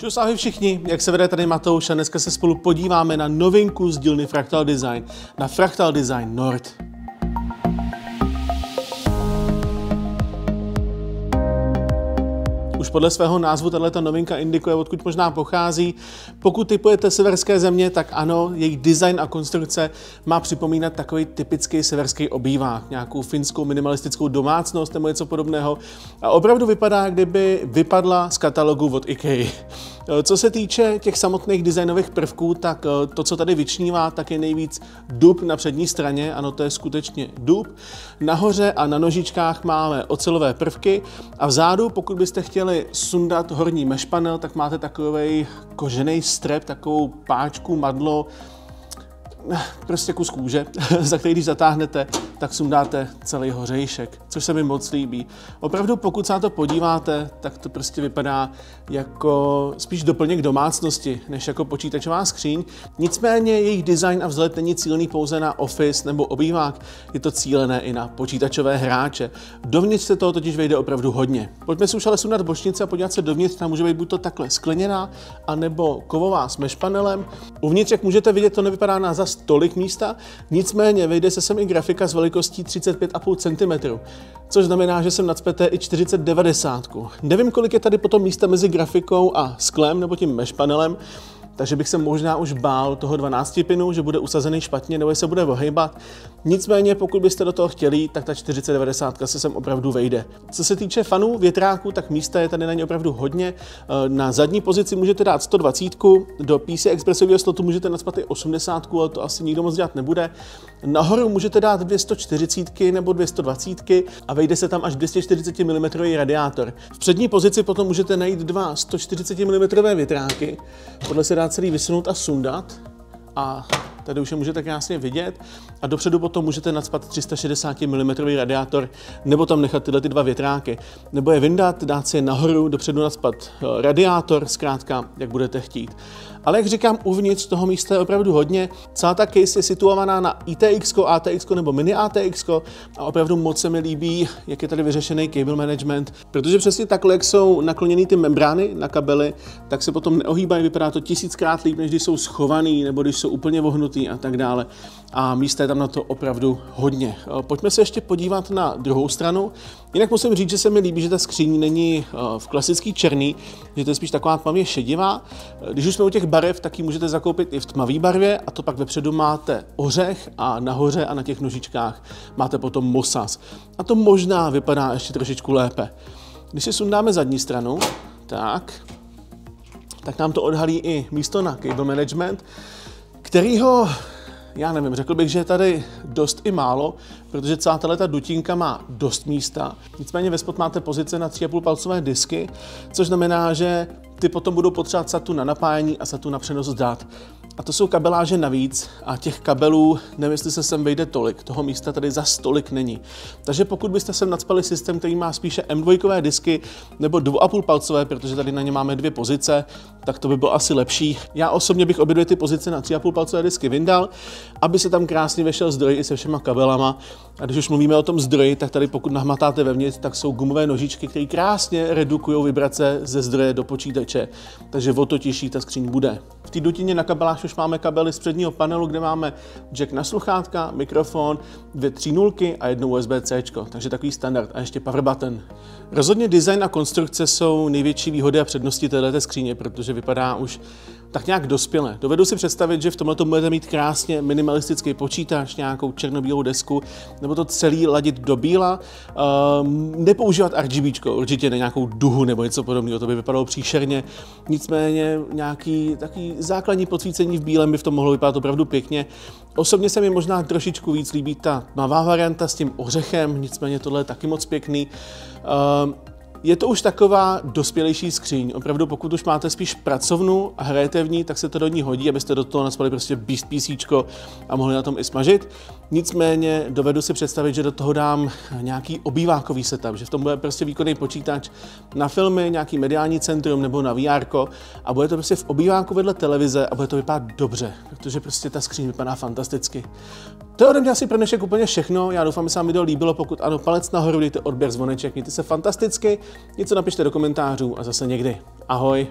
Čus ahoj všichni, jak se vede tady Matouš a dneska se spolu podíváme na novinku z dílny Fractal Design, na Fractal Design Nord. Podle svého názvu tato novinka indikuje, odkud možná pochází. Pokud typujete severské země, tak ano, jejich design a konstrukce má připomínat takový typický severský obývák, nějakou finskou minimalistickou domácnost nebo něco podobného. A opravdu vypadá, kdyby vypadla z katalogu od IKEA. Eh, co se týče těch samotných designových prvků, tak eh, to, co tady vyčnívá, tak je nejvíc dub na přední straně, ano, to je skutečně dub. Nahoře a na nožičkách máme ocelové prvky a vzadu, pokud byste chtěli sundat horní mešpanel, tak máte takový kožený strep, takovou páčku, madlo, prostě kus kůže, za který když zatáhnete, tak sundáte celý hořejšek, což se mi moc líbí. Opravdu, pokud se na to podíváte, tak to prostě vypadá jako spíš doplněk domácnosti, než jako počítačová skříň. Nicméně jejich design a vzhled není cílený pouze na Office nebo obývák, je to cílené i na počítačové hráče. Dovnitř se toho totiž vejde opravdu hodně. Pojďme si už ale sundat bočnice a podívat se dovnitř, tam může být buď to takhle skleněná, anebo kovová s mesh panelem. Uvnitř, jak můžete vidět, to nevypadá na zas tolik místa, nicméně vejde se sem i grafika s velikostí 35,5 cm, což znamená, že jsem nadspete i 4090. Nevím, kolik je tady potom místa mezi grafikou a sklem nebo tím mesh panelem, takže bych se možná už bál toho 12 pinu, že bude usazený špatně nebo se bude ohejbat. Nicméně, pokud byste do toho chtěli, tak ta 4090 se sem opravdu vejde. Co se týče fanů větráků, tak místa je tady na ně opravdu hodně. Eh, na zadní pozici můžete dát 120, do PC Expressového slotu můžete nadspat i 80, ale to asi nikdo moc dělat nebude. Nahoru můžete dát 240 nebo 220 a vejde se tam až 240 mm radiátor. V přední pozici potom můžete najít dva 140 mm větráky. Podle se dá celý vysunout a sundat a tady už je můžete krásně vidět a dopředu potom můžete nadspat 360 mm radiátor nebo tam nechat tyhle ty dva větráky. Nebo je vyndat, dát si je nahoru, dopředu nadspat eh, radiátor, zkrátka, jak budete chtít. Ale jak říkám, uvnitř toho místa je opravdu hodně. Celá ta case je situovaná na ITX, ATX nebo mini ATX a opravdu moc se mi líbí, jak je tady vyřešený cable management, protože přesně takhle, jak jsou nakloněny ty membrány na kabely, tak se potom neohýbají, vypadá to tisíckrát líp, než když jsou schovaný nebo když jsou úplně vohnutý a tak dále. A místa je tam na to opravdu hodně. Pojďme se ještě podívat na druhou stranu. Jinak musím říct, že se mi líbí, že ta skříň není eh, v klasický černý, že to je spíš taková tmavě šedivá. Když už jsme u těch barev, tak ji můžete zakoupit i v tmavé barvě a to pak vepředu máte ořech a nahoře a na těch nožičkách máte potom mosas. A to možná vypadá ještě trošičku lépe. Když si sundáme zadní stranu, tak, tak nám to odhalí i místo na cable management, kterýho já nevím, řekl bych, že je tady dost i málo, protože celá ta dutinka má dost místa. Nicméně ve spod máte pozice na 3,5 palcové disky, což znamená, že ty potom budou potřebovat satu na napájení a satu na přenos dat. A to jsou kabeláže navíc a těch kabelů, nevím, jestli se sem vejde tolik, toho místa tady za stolik není. Takže pokud byste sem nadspali systém, který má spíše M2 disky nebo 2,5 palcové, protože tady na ně máme dvě pozice, tak to by bylo asi lepší. Já osobně bych obě dvě ty pozice na 3,5 palcové disky vyndal, aby se tam krásně vešel zdroj i se všema kabelama. A když už mluvíme o tom zdroji, tak tady pokud nahmatáte vevnitř, tak jsou gumové nožičky, které krásně redukují vibrace ze zdroje do počítače. Takže o to těžší ta skříň bude. V té dutině na kabelách už máme kabely z předního panelu, kde máme jack na sluchátka, mikrofon, dvě tři nulky a jedno USB-C, takže takový standard a ještě power button. Rozhodně design a konstrukce jsou největší výhody a přednosti této skříně, protože vypadá už tak nějak dospěle. Dovedu si představit, že v tomhle budete mít krásně minimalistický počítač, nějakou černobílou desku, nebo to celý ladit do bíla. Um, nepoužívat RGB, určitě ne nějakou duhu nebo něco podobného, to by vypadalo příšerně. Nicméně nějaký taký základní podsvícení v bílém by v tom mohlo vypadat opravdu pěkně. Osobně se mi možná trošičku víc líbí ta tmavá varianta s tím ořechem, nicméně tohle je taky moc pěkný. Um, je to už taková dospělejší skříň. Opravdu, pokud už máte spíš pracovnu a hrajete v ní, tak se to do ní hodí, abyste do toho naspali prostě Beast PC a mohli na tom i smažit. Nicméně dovedu si představit, že do toho dám nějaký obývákový setup, že v tom bude prostě výkonný počítač na filmy, nějaký mediální centrum nebo na VR a bude to prostě v obýváku vedle televize a bude to vypadat dobře, protože prostě ta skříň vypadá fantasticky. To je ode mě asi pro dnešek úplně všechno. Já doufám, že se vám video líbilo. Pokud ano, palec nahoru, dejte odběr zvoneček, mějte se fantasticky. Něco napište do komentářů a zase někdy. Ahoj.